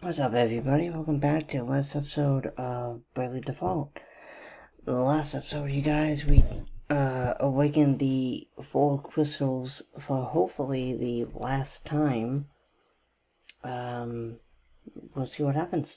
What's up, everybody? Welcome back to the last episode of Bravely Default. The last episode, you guys, we uh, awakened the four crystals for hopefully the last time. Um, we'll see what happens.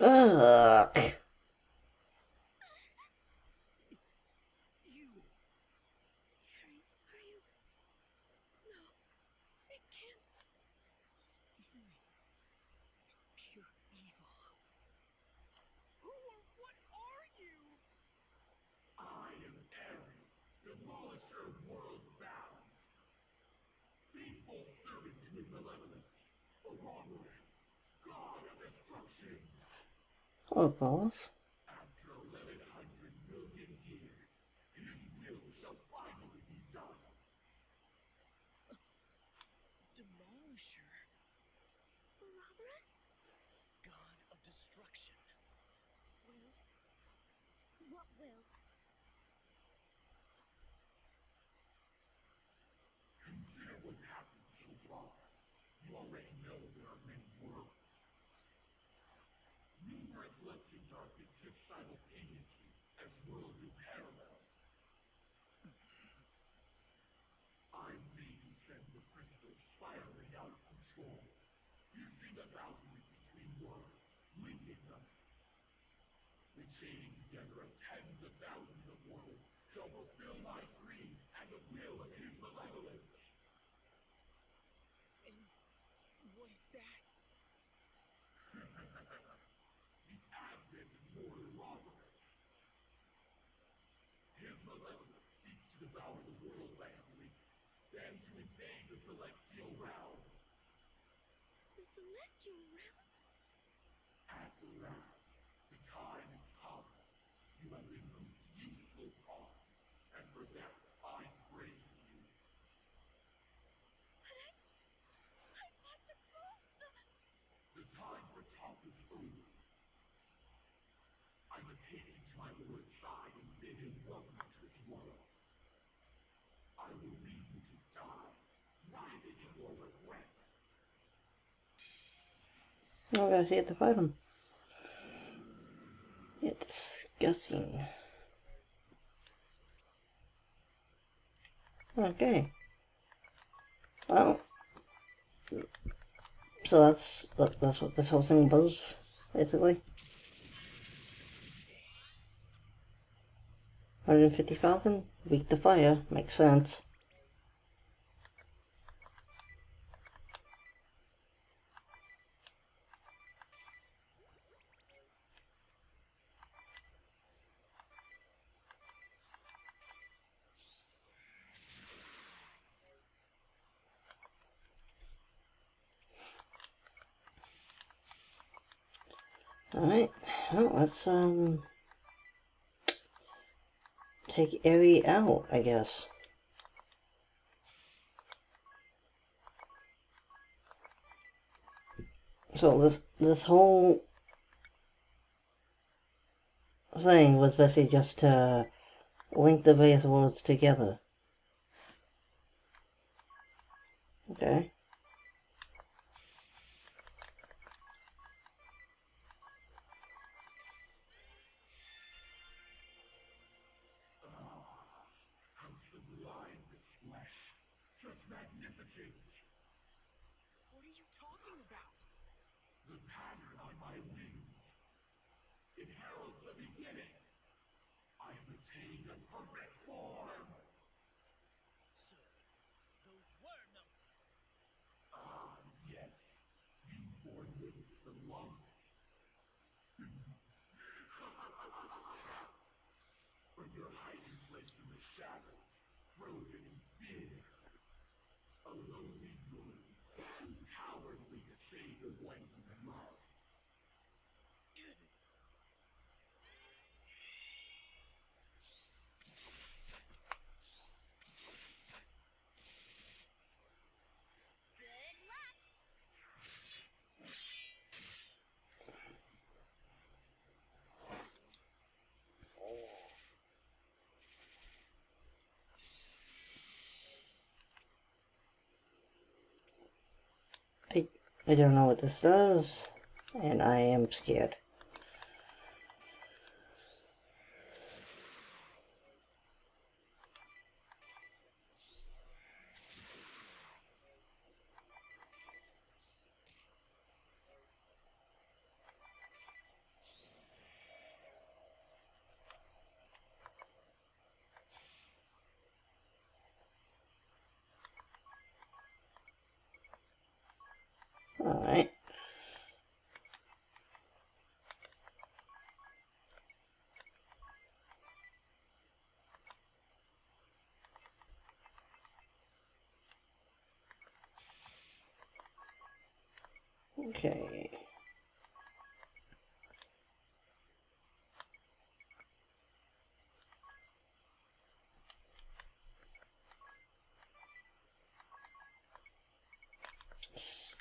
Ugh. Of both. that? Jag the bottom. It's guessing. Okay. Well, so that's that, that's what this whole thing was basically. 150,000, weak to fire, makes sense. Alright, well, let's, um, take Airy out, I guess. So this, this whole thing was basically just to link the various worlds together. Okay. Attained a perfect form. Sir, those were numbers. Ah, yes. You bore witness the longest. From your hiding place in the shadows, frozen in fear. A lonely woman, too cowardly to save the one you love. Good luck. I, don't know what this does, and I am scared. Alright. Okay.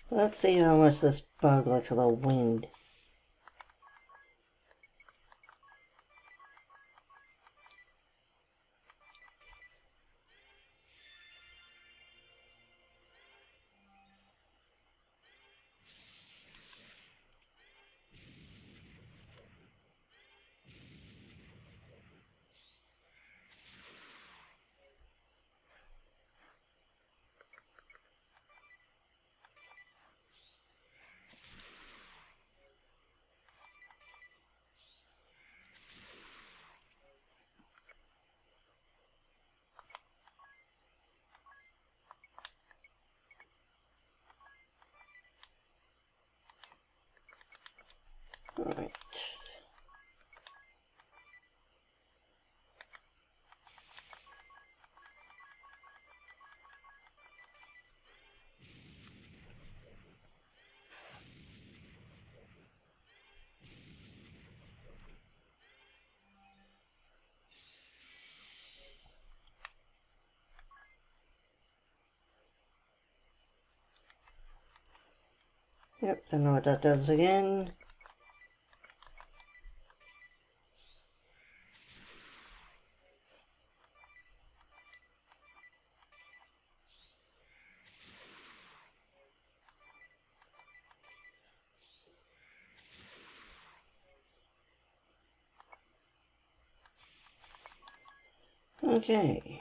Let's see how much this bug likes the wind. Yep, I know what that does again. Okay.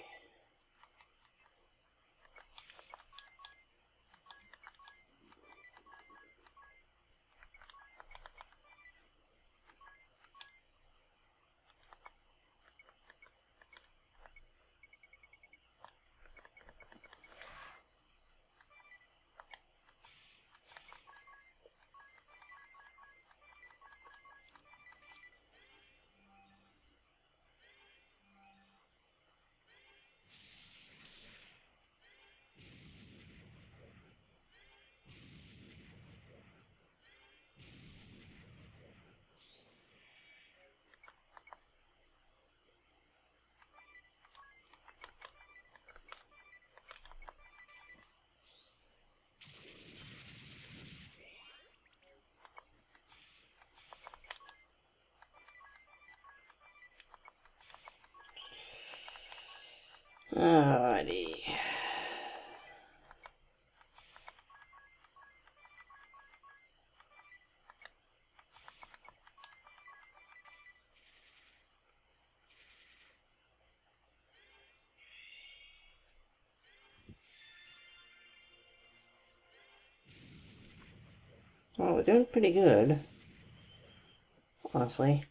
Alrighty. Well, we're doing pretty good. Honestly.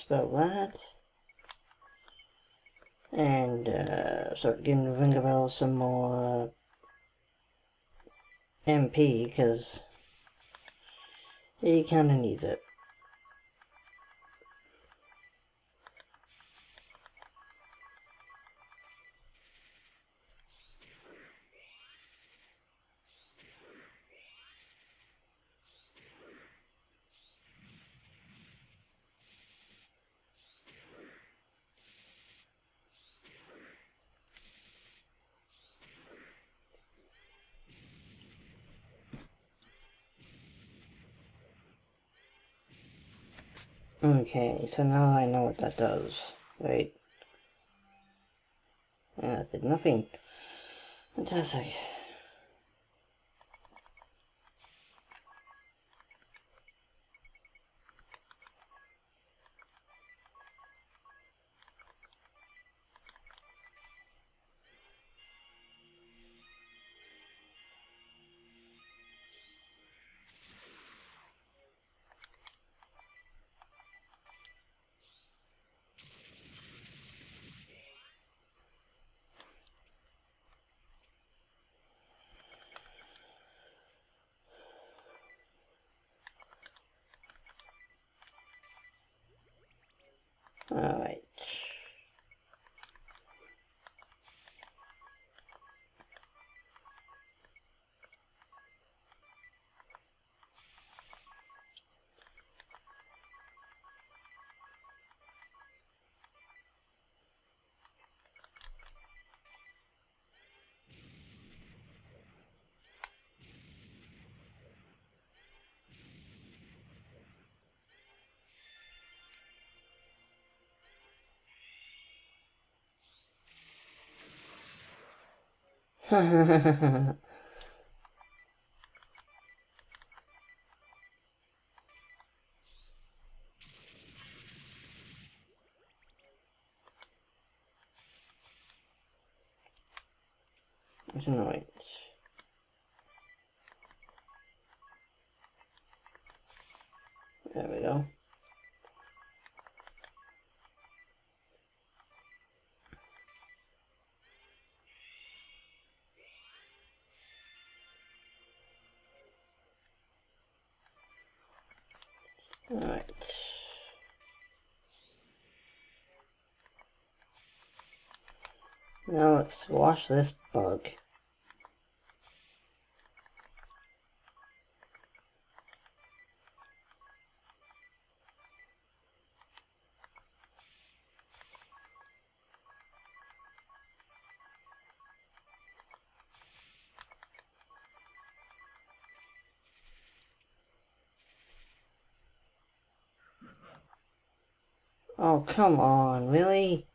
Let's that. And uh, start giving Ringabel some more uh, MP, because he kinda needs it. Okay, so now I know what that does, right? Yeah, did nothing. Fantastic. Annoying. There we go. Alright. Now let's wash this bug. Oh, come on, really?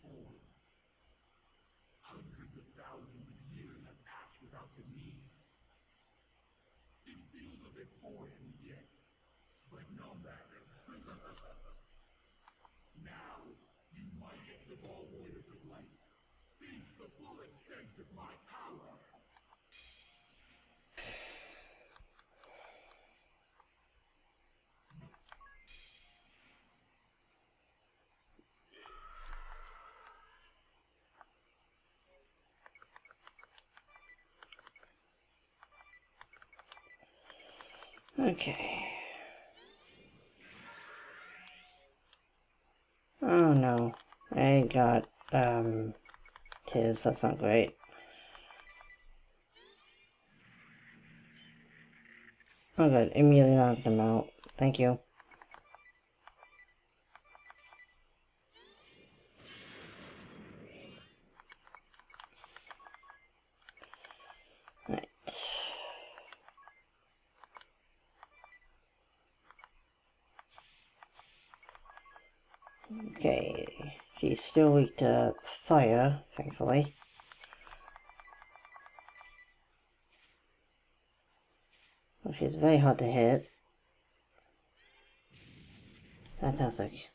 Form? Hundreds of thousands of years have passed without the need. It feels a bit foreign yet, but no matter. now, you mightiest of all warriors of light, face the Okay. Oh no. I got, um, tears. That's not great. Oh good. Immediately knocked him out. Thank you. Right. Okay, she's weak fire, thankfully. Well, she's very hard to hit. Fantastic.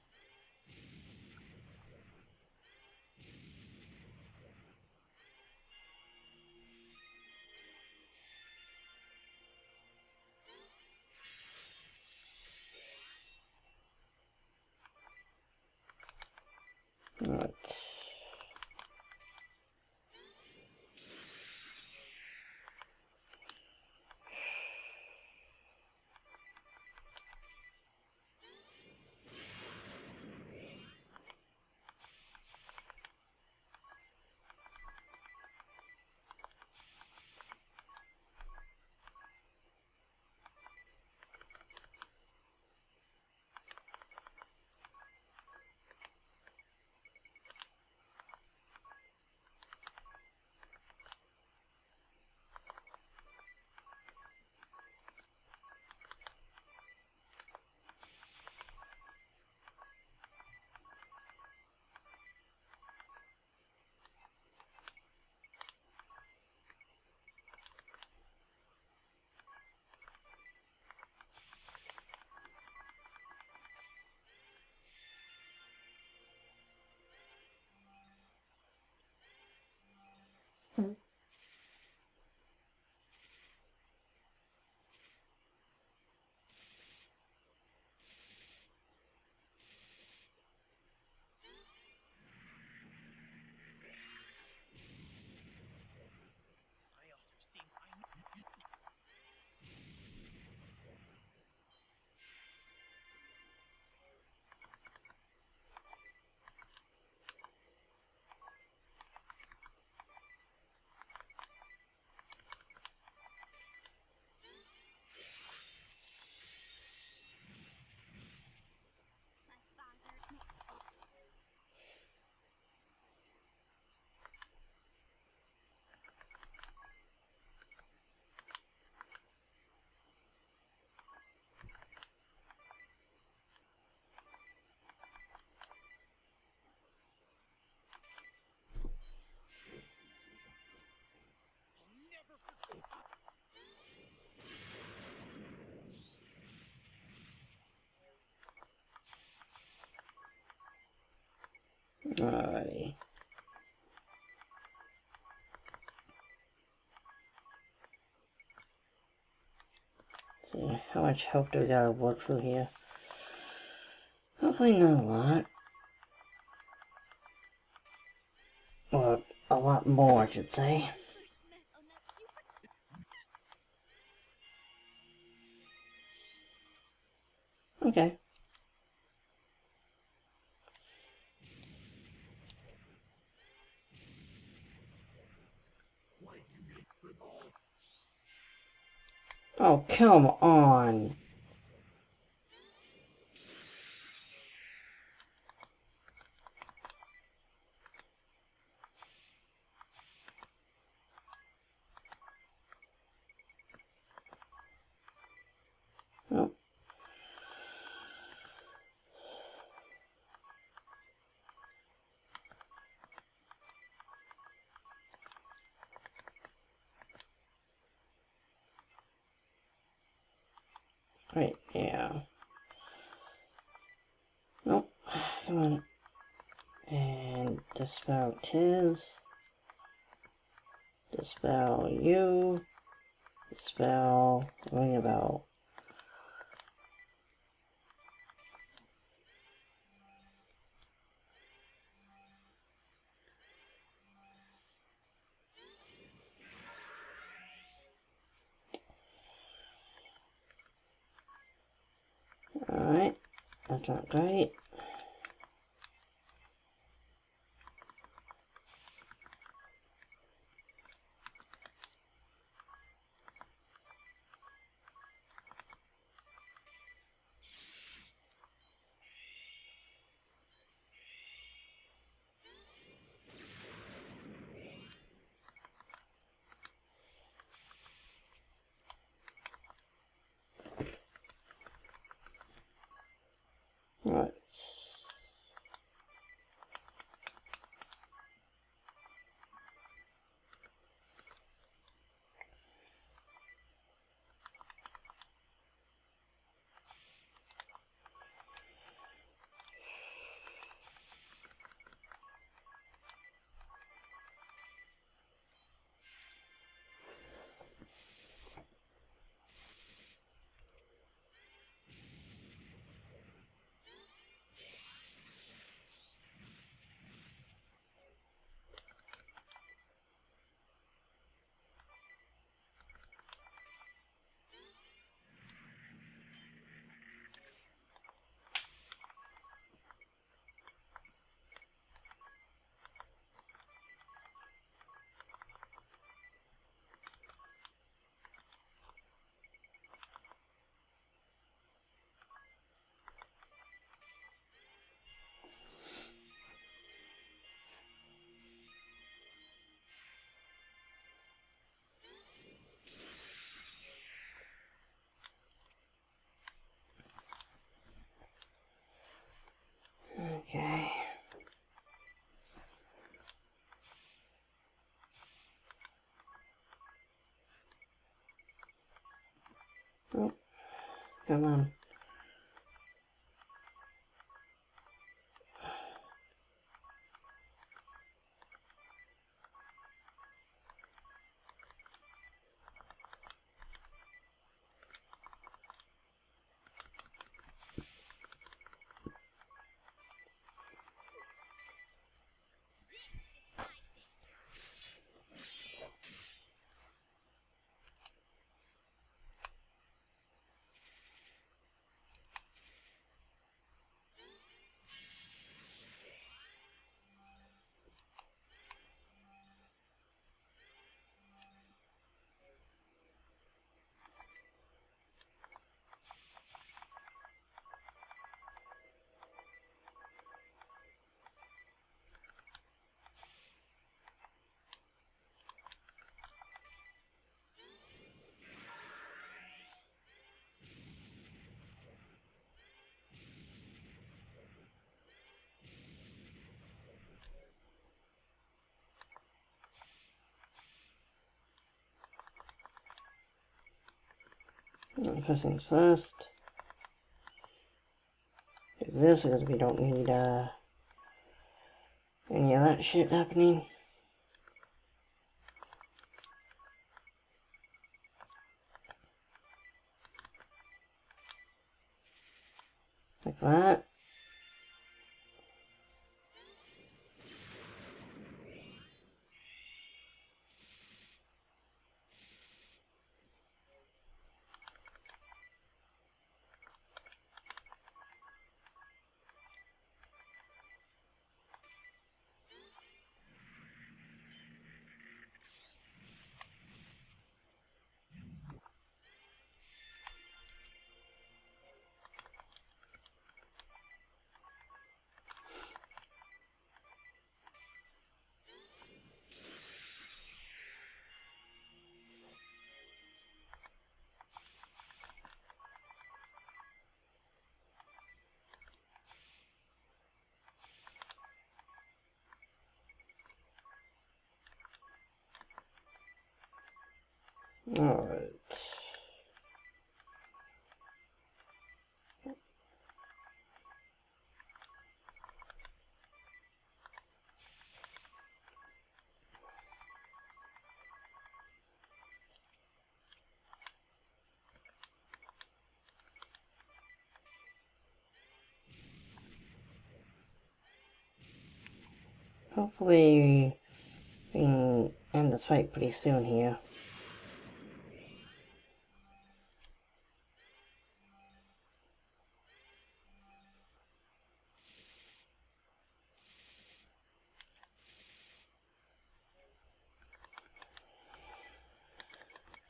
Alrighty. So, how much health do we gotta work through here? Hopefully not a lot. Or a lot more, I should say. Right, yeah. Nope. Come on. And dispel Tiz. Dispel you. Dispel Ringabel. Right. 在那 First things first. Do this because we don't need uh any of that shit happening. Like that. Alright. Hopefully, we can end this fight pretty soon here.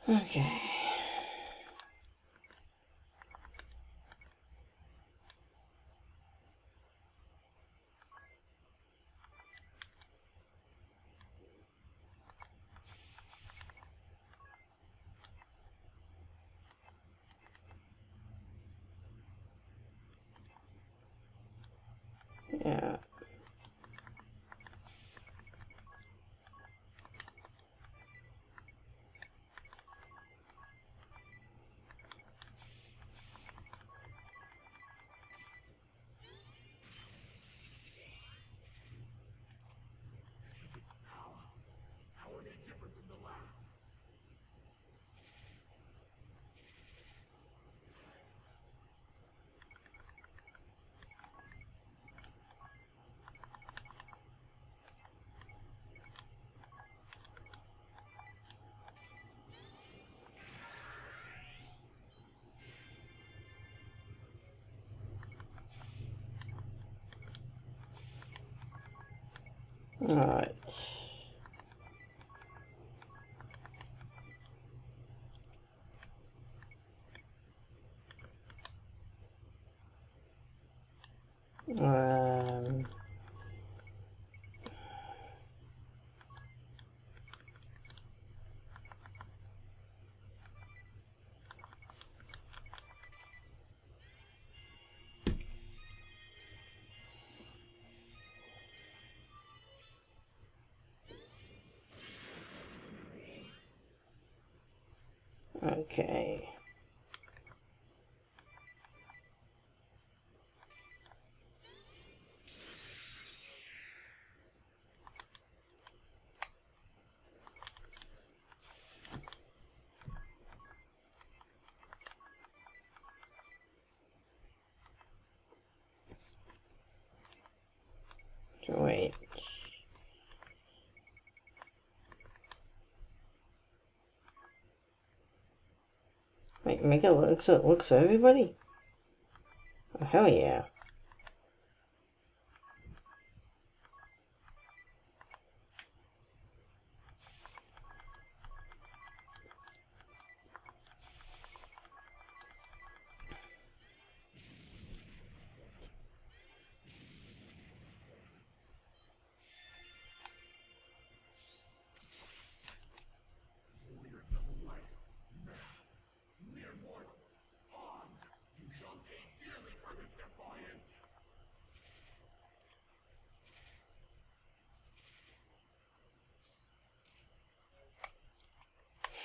Okay. Yeah. Alright. Um, okay. So wait. Wait, make it look so it looks for everybody? Oh, hell yeah.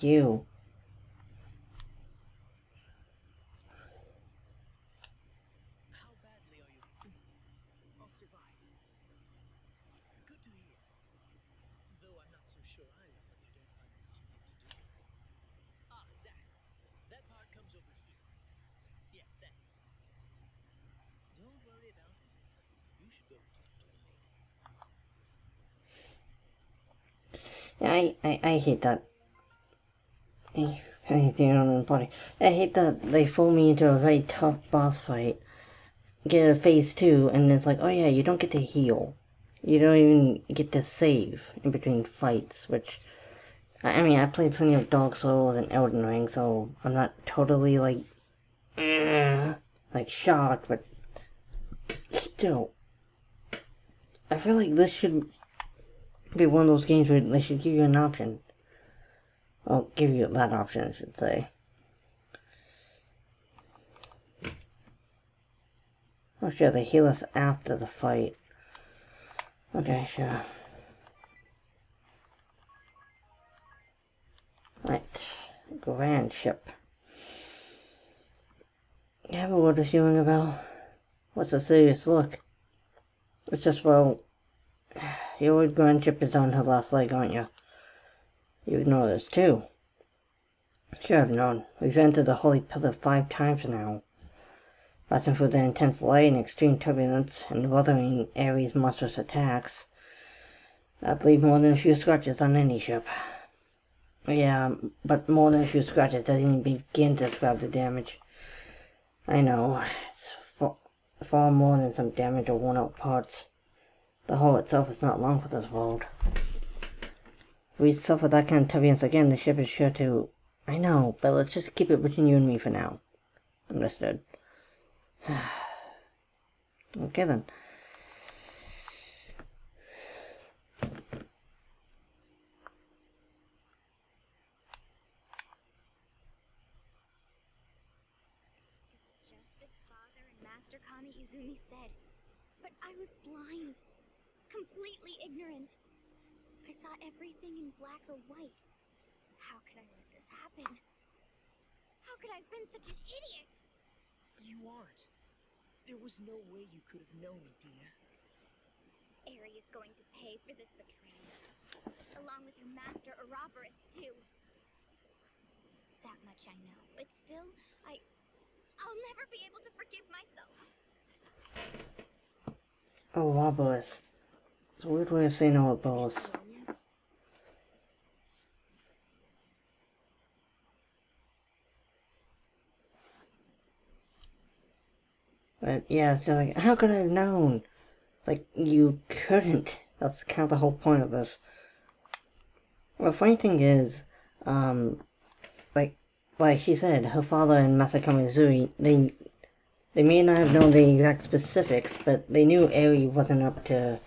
Yeah, I, I, I hate that. I hate the body. I hate that they fool me into a very tough boss fight. Get a phase two, and it's like, oh yeah, you don't get to heal. You don't even get to save in between fights, which. I mean, I played plenty of Dark Souls and Elden Ring, so I'm not totally like. eh, like shocked, but. Still. I feel like this should be one of those games where they should give you an option. Well, give you that option, I should say. Oh, sure, they heal us after the fight. Okay, sure. Right. Grand ship. Yeah, but what is doing about? What's a serious look? It's just, well, your old grand ship is on her last leg, aren't you? You know this too. Should have known. We've entered the Holy Pillar five times now. Passing through the intense light and extreme turbulence and weathering Airy's monstrous attacks. That'd leave more than a few scratches on any ship. Yeah, but more than a few scratches doesn't even begin to describe the damage. I know, it's far, far more than some damage or worn out parts. The hull itself is not long for this world. We suffer that kind of turbulence again, the ship is sure to... I know, but let's just keep it between you and me for now. Understood. okay then. It's just as father and Master Kamiizumi said. But I was blind. Completely ignorant. I saw everything in black or white. How could I let this happen? How could I have been such an idiot? You aren't. There was no way you could have known, Dia. Airy is going to pay for this betrayal. Along with her master Ouroboros, too. That much I know. But still, I... I'll never be able to forgive myself. Oh, Ouroboros. It's a weird way of saying Ouroboros. Yes? But yeah, it's like, how could I have known? Like, you couldn't. That's kind of the whole point of this. Well, the funny thing is, um, like, like she said, her father and Master Kamiizumi, they, they may not have known the exact specifics, but they knew Airy wasn't up to,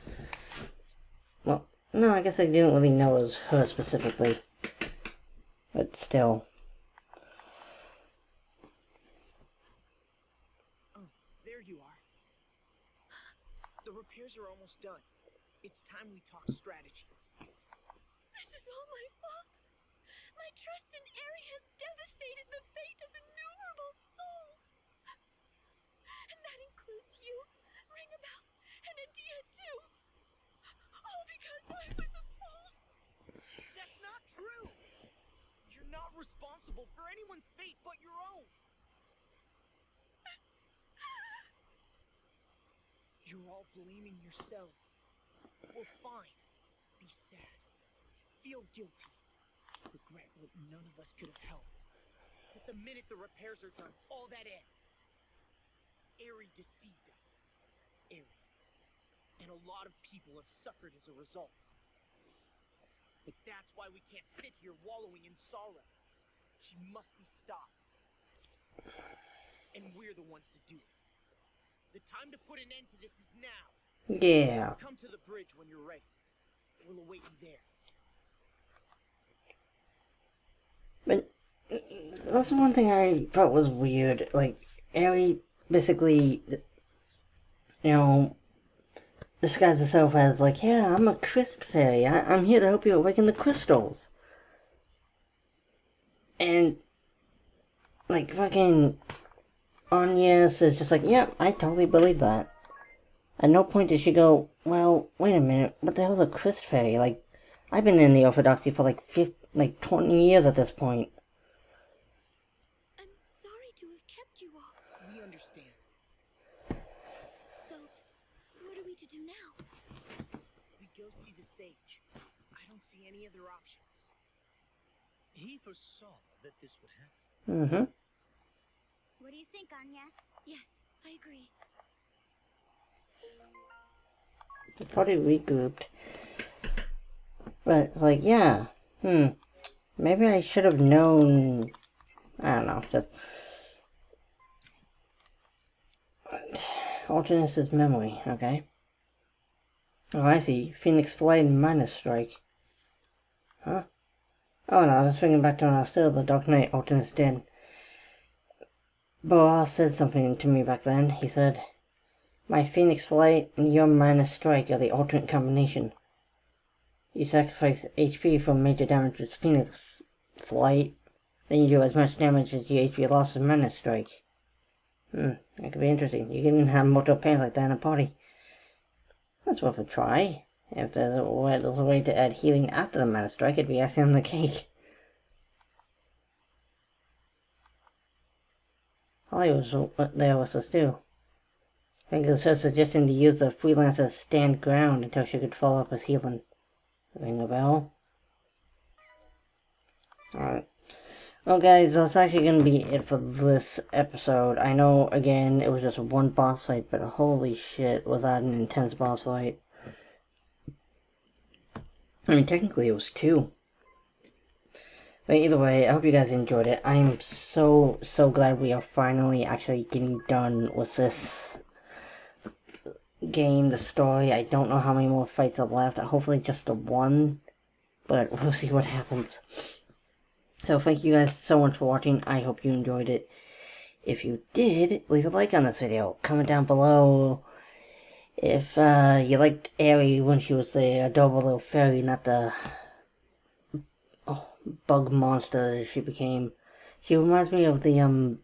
well, no, I guess they didn't really know it was her specifically. But still. Oh, there you are. The repairs are almost done. It's time we talk strategy. This is all my fault. My trust in Airy has devastated the fate of innumerable souls. And that includes you, Ringabel, and Edea too. All because I was a fool. That's not true! You're not responsible for anyone's fate but your own! You're all blaming yourselves. Well, fine. Be sad. Feel guilty. Regret what none of us could have helped. But the minute the repairs are done, all that ends. Airy deceived us. Airy. And a lot of people have suffered as a result. But that's why we can't sit here wallowing in sorrow. She must be stopped. And we're the ones to do it. The time to put an end to this is now. Yeah. Come to the bridge when you're ready. We'll await you there. But that's one thing I thought was weird. Like, Airy basically, you know, disguised herself as like, yeah, I'm a Christ fairy. I- I'm here to help you awaken the crystals. And, like, fucking Anya says just like, yeah, I totally believe that. At no point did she go, well, wait a minute, what the hell's a Christ fairy? Like, I've been in the Orthodoxy for like 50, like 20 years at this point. I'm sorry to have kept you all. We understand. So, what are we to do now? We go see the sage. I don't see any other options. He foresaw that this would happen. Mm-hmm. What do you think, Agnes? Yes, I agree. Probably regrouped. But it's like, yeah, hmm. Maybe I should have known. I don't know, just. Alternis' memory, okay. Oh, I see. Phoenix Flight and Minus Strike. Huh? Oh no, I was thinking back to when I was still the Dark Knight Alternus did. Boaz said something to me back then. He said, My Phoenix Flight and your Minus Strike are the alternate combination. You sacrifice HP for major damage with Phoenix Flight, then you do as much damage as your HP loss with Minus Strike. Hmm, that could be interesting. You can have multiple pairs like that in a party. That's worth a try. If there's a way, there's a way to add healing after the Minus Strike, it'd be icing on the cake. Holly was what there was to do. I think it was her suggestion to use the freelancer's stand ground until she could follow up his healing. Ring a bell? Alright. Well guys, that's actually going to be it for this episode. I know, again, it was just one boss fight, but holy shit, was that an intense boss fight. I mean, technically it was two. But either way, I hope you guys enjoyed it. I am so, so glad we are finally actually getting done with this game, the story. I don't know how many more fights are left. Hopefully just the one. But we'll see what happens. So thank you guys so much for watching. I hope you enjoyed it. If you did, leave a like on this video. Comment down below if uh, you liked Airy when she was the adorable little fairy, not the bug monster she became. She reminds me of the um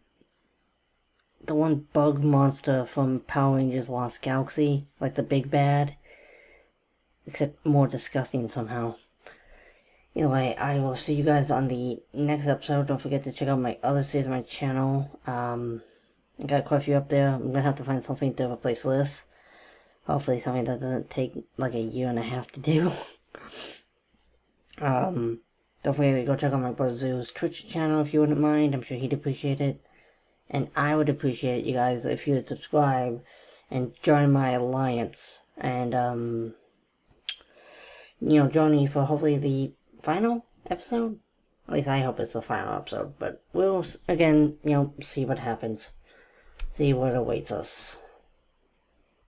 the one bug monster from Power Rangers Lost Galaxy, like the big bad, except more disgusting somehow. Anyway, I will see you guys on the next episode. Don't forget to check out my other series on my channel. Um, I got quite a few up there. I'm gonna have to find something to replace this. Hopefully something that doesn't take like a year and a half to do. um, don't forget to go check out my brother Zoo's Twitch channel if you wouldn't mind. I'm sure he'd appreciate it. And I would appreciate it, you guys if you would subscribe and join my alliance. And, um, you know, join me for hopefully the final episode. At least I hope it's the final episode. But we'll, again, you know, see what happens. See what awaits us.